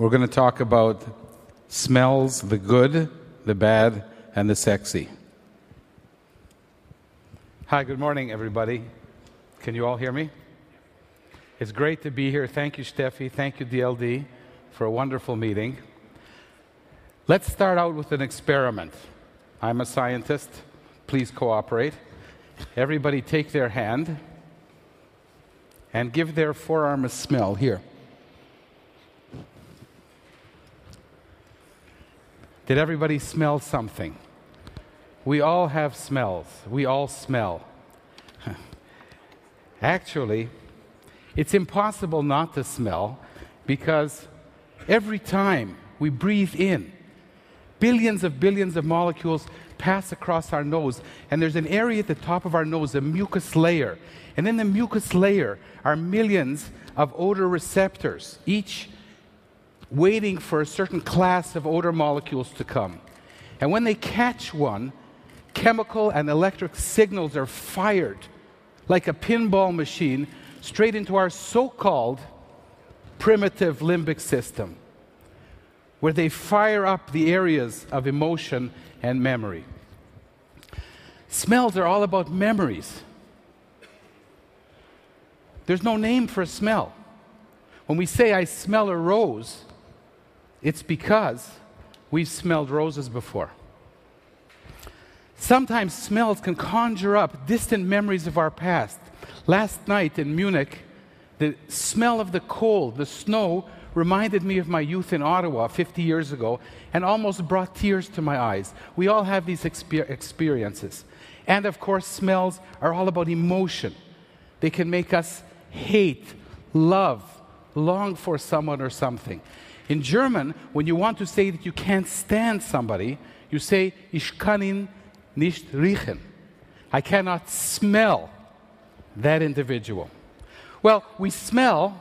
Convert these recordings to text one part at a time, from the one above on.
we're going to talk about smells the good, the bad, and the sexy. Hi, good morning, everybody. Can you all hear me? It's great to be here. Thank you, Steffi. Thank you, DLD, for a wonderful meeting. Let's start out with an experiment. I'm a scientist. Please cooperate. Everybody take their hand and give their forearm a smell. Here. Did everybody smell something? We all have smells. We all smell. Actually, it's impossible not to smell because every time we breathe in, billions of billions of molecules pass across our nose, and there's an area at the top of our nose, a mucus layer. And in the mucus layer are millions of odor receptors, each waiting for a certain class of odor molecules to come. And when they catch one, chemical and electric signals are fired like a pinball machine straight into our so called primitive limbic system, where they fire up the areas of emotion and memory. Smells are all about memories. There's no name for a smell. When we say, I smell a rose, it's because we've smelled roses before. Sometimes smells can conjure up distant memories of our past. Last night in Munich, the smell of the cold, the snow, reminded me of my youth in Ottawa 50 years ago and almost brought tears to my eyes. We all have these exper- experiences. And of course, smells are all about emotion. They can make us hate, love, long for someone or something. In German, when you want to say that you can't stand somebody, you say, Ich kann ihn nicht riechen. I cannot smell that individual. Well, we smell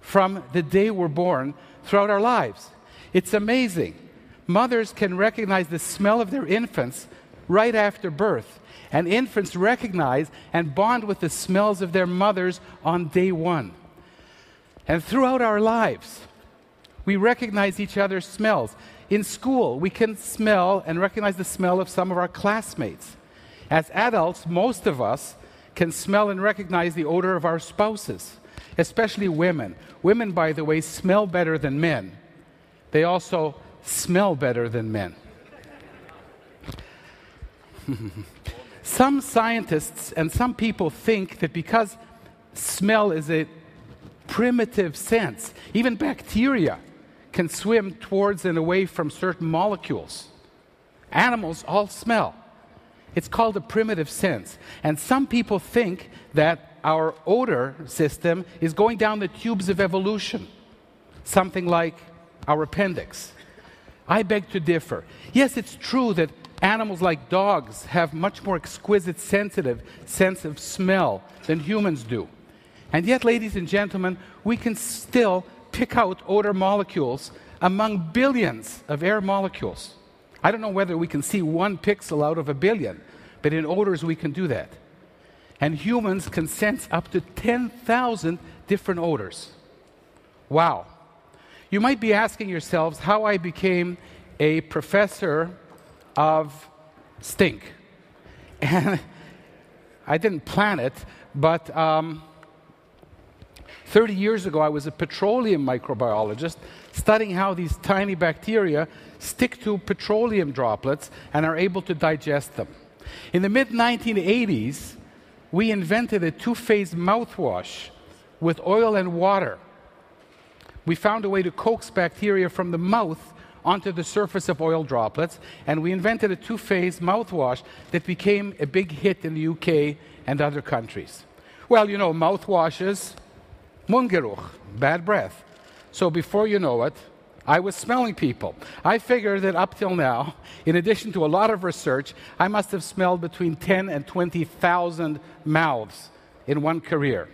from the day we're born throughout our lives. It's amazing. Mothers can recognize the smell of their infants right after birth, and infants recognize and bond with the smells of their mothers on day one. And throughout our lives, we recognize each other's smells. In school, we can smell and recognize the smell of some of our classmates. As adults, most of us can smell and recognize the odor of our spouses, especially women. Women, by the way, smell better than men. They also smell better than men. some scientists and some people think that because smell is a primitive sense, even bacteria can swim towards and away from certain molecules. Animals all smell. It's called a primitive sense. And some people think that our odor system is going down the tubes of evolution, something like our appendix. I beg to differ. Yes, it's true that animals like dogs have much more exquisite, sensitive sense of smell than humans do. And yet, ladies and gentlemen, we can still pick out odor molecules among billions of air molecules. I don't know whether we can see one pixel out of a billion, but in odors we can do that. And humans can sense up to 10,000 different odors. Wow. You might be asking yourselves how I became a professor of stink. And I didn't plan it, but um, 30 years ago, I was a petroleum microbiologist studying how these tiny bacteria stick to petroleum droplets and are able to digest them. In the mid 1980s, we invented a two phase mouthwash with oil and water. We found a way to coax bacteria from the mouth onto the surface of oil droplets, and we invented a two phase mouthwash that became a big hit in the UK and other countries. Well, you know, mouthwashes Mundgeruch, bad breath. So before you know it, I was smelling people. I figured that up till now, in addition to a lot of research, I must have smelled between 10 and 20,000 mouths in one career.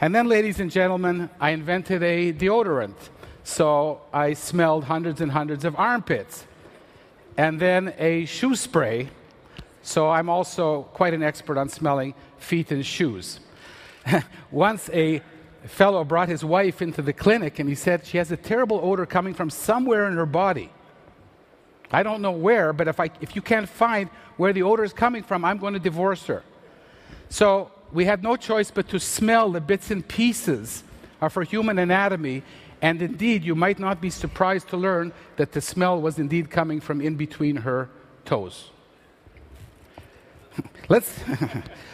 And then, ladies and gentlemen, I invented a deodorant. So I smelled hundreds and hundreds of armpits. And then a shoe spray. So I'm also quite an expert on smelling feet and shoes. Once a a fellow brought his wife into the clinic and he said she has a terrible odor coming from somewhere in her body. I don't know where, but if, I, if you can't find where the odor is coming from, I'm going to divorce her. So we had no choice but to smell the bits and pieces of her human anatomy. And indeed, you might not be surprised to learn that the smell was indeed coming from in between her toes. Let's.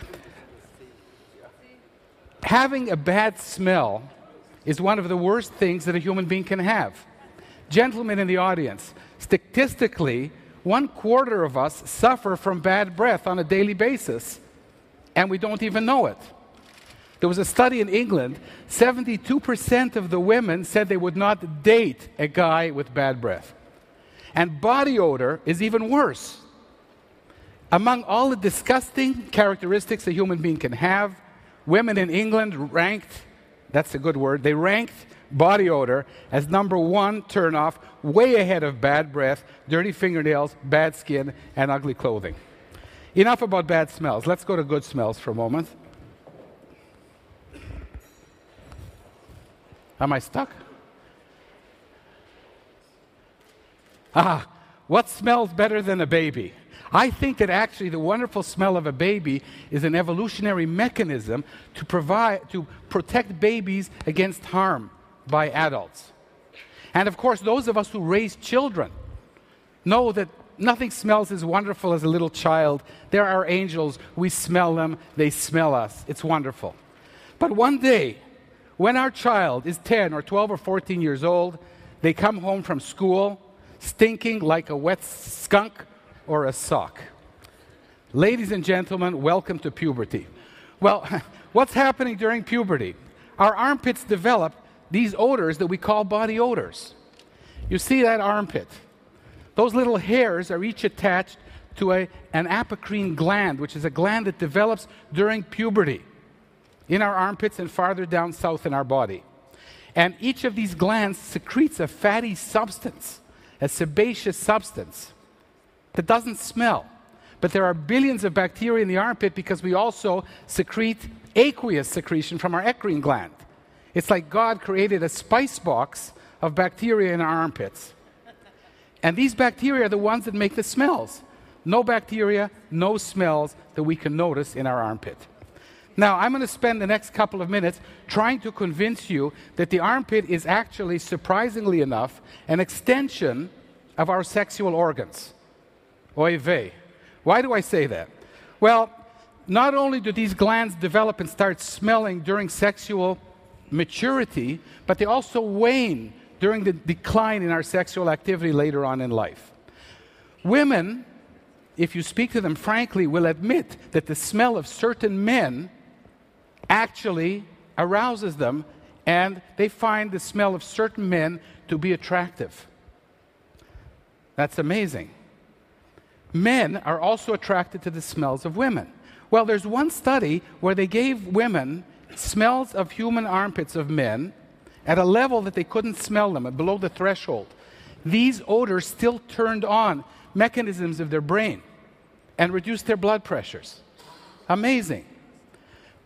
Having a bad smell is one of the worst things that a human being can have. Gentlemen in the audience, statistically, one quarter of us suffer from bad breath on a daily basis, and we don't even know it. There was a study in England 72% of the women said they would not date a guy with bad breath. And body odor is even worse. Among all the disgusting characteristics a human being can have, women in England ranked, that's a good word, they ranked body odor as number one turnoff, way ahead of bad breath, dirty fingernails, bad skin, and ugly clothing. Enough about bad smells. Let's go to good smells for a moment. Am I stuck? Ah, what smells better than a baby? I think that actually the wonderful smell of a baby is an evolutionary mechanism to provide to protect babies against harm by adults. And of course, those of us who raise children know that nothing smells as wonderful as a little child. They're our angels. We smell them, they smell us. It's wonderful. But one day, when our child is 10 or 12 or 14 years old, they come home from school stinking like a wet skunk or a sock. Ladies and gentlemen, welcome to puberty. Well, what's happening during puberty? Our armpits develop these odors that we call body odors. You see that armpit? Those little hairs are each attached to a, an apocrine gland, which is a gland that develops during puberty in our armpits and farther down south in our body. And each of these glands secretes a fatty substance, a sebaceous substance that doesn't smell. But there are billions of bacteria in the armpit because we also secrete aqueous secretion from our eccrine gland. It's like God created a spice box of bacteria in our armpits. And these bacteria are the ones that make the smells. No bacteria, no smells that we can notice in our armpit. Now, I'm going to spend the next couple of minutes trying to convince you that the armpit is actually, surprisingly enough, an extension of our sexual organs. Oy vey. Why do I say that? Well, not only do these glands develop and start smelling during sexual maturity, but they also wane during the decline in our sexual activity later on in life. Women, if you speak to them frankly, will admit that the smell of certain men actually arouses them and they find the smell of certain men to be attractive. That's amazing. Men are also attracted to the smells of women. Well, there's one study where they gave women smells of human armpits of men at a level that they couldn't smell them, below the threshold. These odors still turned on mechanisms of their brain and reduced their blood pressures. Amazing.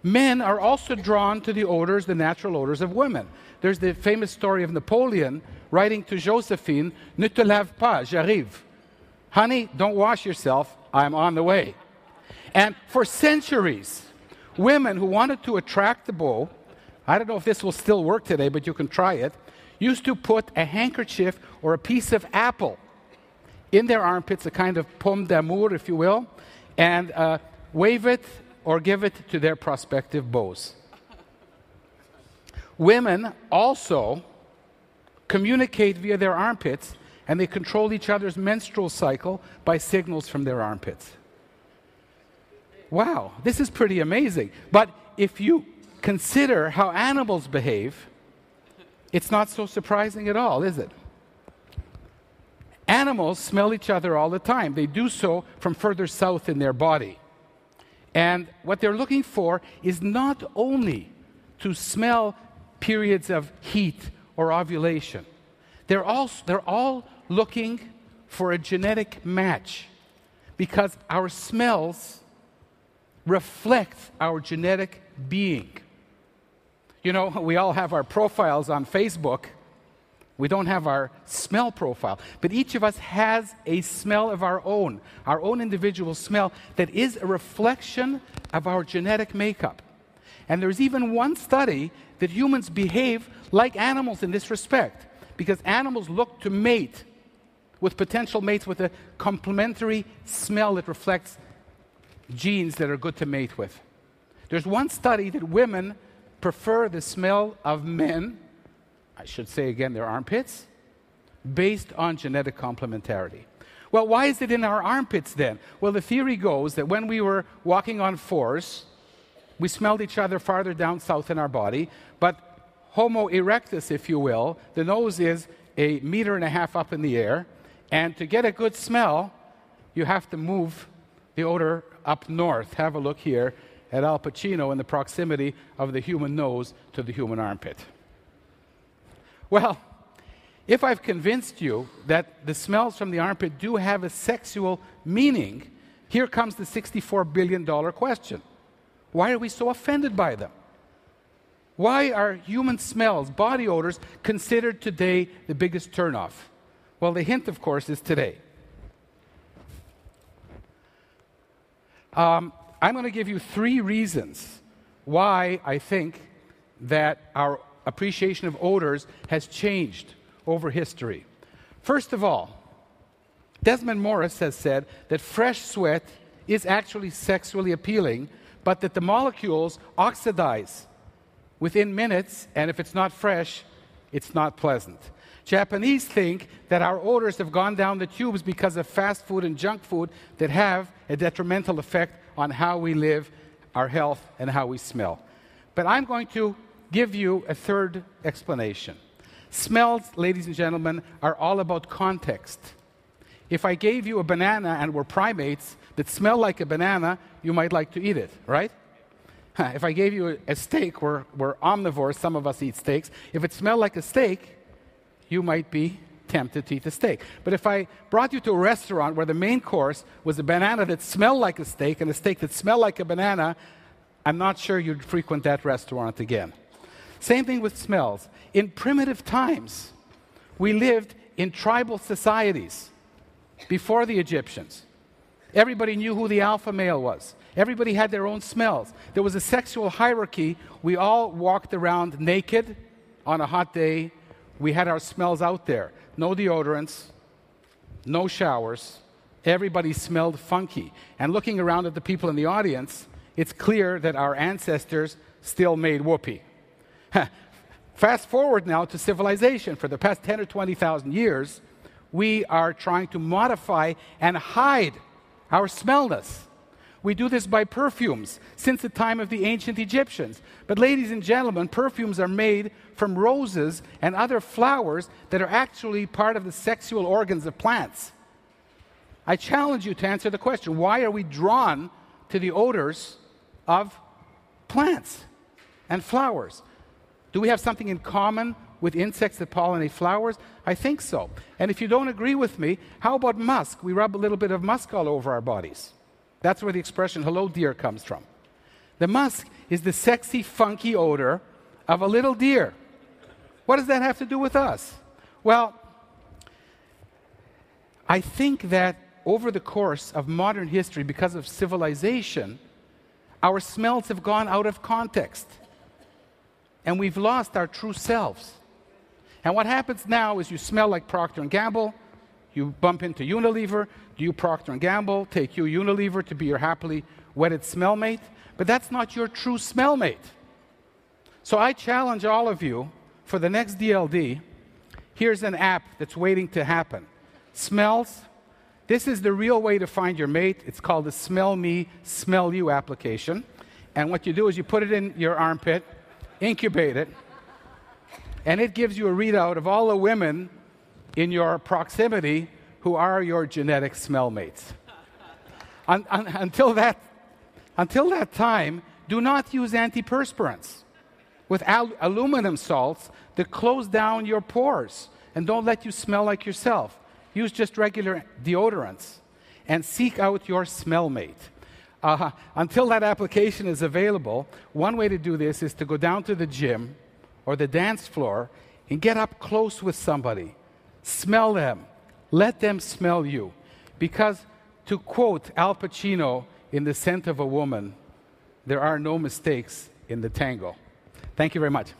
Men are also drawn to the odors, the natural odors of women. There's the famous story of Napoleon writing to Josephine, Ne te lave pas, j'arrive. Honey, don't wash yourself, I'm on the way. And for centuries, women who wanted to attract the beau, I don't know if this will still work today, but you can try it, used to put a handkerchief or a piece of apple in their armpits, a kind of pomme d'amour, if you will, and uh, wave it or give it to their prospective beaux. Women also communicate via their armpits and they control each other's menstrual cycle by signals from their armpits. Wow, this is pretty amazing. But if you consider how animals behave, it's not so surprising at all, is it? Animals smell each other all the time. They do so from further south in their body. And what they're looking for is not only to smell periods of heat or ovulation, they're all, they're all looking for a genetic match because our smells reflect our genetic being. You know, we all have our profiles on Facebook. We don't have our smell profile, but each of us has a smell of our own, our own individual smell that is a reflection of our genetic makeup. And there's even one study that humans behave like animals in this respect, because animals look to mate with potential mates with a complementary smell that reflects genes that are good to mate with. There's one study that women prefer the smell of men, I should say again, their armpits, based on genetic complementarity. Well, why is it in our armpits then? Well, the theory goes that when we were walking on fours, we smelled each other farther down south in our body, but Homo erectus, if you will, the nose is a meter and a half up in the air, and to get a good smell, you have to move the odor up north. Have a look here at Al Pacino in the proximity of the human nose to the human armpit. Well, if I've convinced you that the smells from the armpit do have a sexual meaning, here comes the $64 billion question. Why are we so offended by them? Why are human smells, body odors, considered today the biggest turnoff? Well, the hint, of course, is today. Um, I'm going to give you three reasons why I think that our appreciation of odors has changed over history. First of all, Desmond Morris has said that fresh sweat is actually sexually appealing but that the molecules oxidize within minutes, and if it's not fresh, it's not pleasant. Japanese think that our odors have gone down the tubes because of fast food and junk food that have a detrimental effect on how we live, our health, and how we smell. But I'm going to give you a third explanation. Smells, ladies and gentlemen, are all about context. If I gave you a banana and we're primates that smell like a banana, you might like to eat it, right? If I gave you a steak, we're, we're omnivores, some of us eat steaks. If it smelled like a steak, you might be tempted to eat a steak. But if I brought you to a restaurant where the main course was a banana that smelled like a steak and a steak that smelled like a banana, I'm not sure you'd frequent that restaurant again. Same thing with smells. In primitive times, we lived in tribal societies before the Egyptians. Everybody knew who the alpha male was. Everybody had their own smells. There was a sexual hierarchy. We all walked around naked on a hot day. We had our smells out there. No deodorants, no showers. Everybody smelled funky. And looking around at the people in the audience, it's clear that our ancestors still made whoopee. Fast forward now to civilization. For the past 10 or 20,000 years, we are trying to modify and hide our smellness. We do this by perfumes since the time of the ancient Egyptians. But, ladies and gentlemen, perfumes are made from roses and other flowers that are actually part of the sexual organs of plants. I challenge you to answer the question why are we drawn to the odors of plants and flowers? Do we have something in common with insects that pollinate flowers? I think so. And if you don't agree with me, how about musk? We rub a little bit of musk all over our bodies. That's where the expression hello deer comes from. The musk is the sexy, funky odor of a little deer. What does that have to do with us? Well, I think that over the course of modern history, because of civilization, our smells have gone out of context. And we've lost our true selves. And what happens now is you smell like Procter & Gamble, you bump into Unilever, do you Procter & Gamble take you Unilever to be your happily wedded smellmate, but that's not your true smellmate. So I challenge all of you for the next DLD, here's an app that's waiting to happen. Smells. This is the real way to find your mate. It's called the Smell Me, Smell You application. And what you do is you put it in your armpit, incubate it, and it gives you a readout of all the women in your proximity who are your genetic smell mates. un, un, until, that, until that time, do not use antiperspirants with al- aluminum salts that close down your pores and don't let you smell like yourself. Use just regular deodorants and seek out your smell mate. uh, until that application is available, one way to do this is to go down to the gym or the dance floor and get up close with somebody. Smell them. Let them smell you. Because, to quote Al Pacino in The Scent of a Woman, there are no mistakes in the tango. Thank you very much.